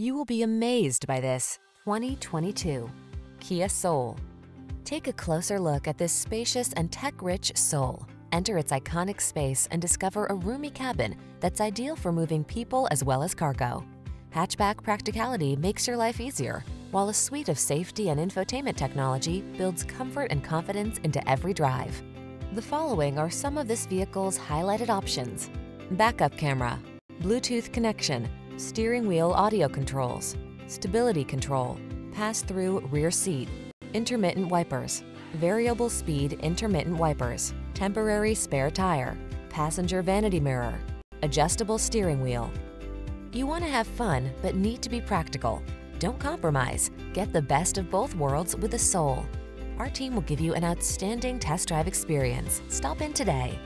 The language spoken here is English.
You will be amazed by this 2022 Kia Soul. Take a closer look at this spacious and tech-rich Soul. Enter its iconic space and discover a roomy cabin that's ideal for moving people as well as cargo. Hatchback practicality makes your life easier, while a suite of safety and infotainment technology builds comfort and confidence into every drive. The following are some of this vehicle's highlighted options. Backup camera, Bluetooth connection, steering wheel audio controls, stability control, pass-through rear seat, intermittent wipers, variable speed intermittent wipers, temporary spare tire, passenger vanity mirror, adjustable steering wheel. You want to have fun but need to be practical. Don't compromise. Get the best of both worlds with the Soul. Our team will give you an outstanding test drive experience. Stop in today.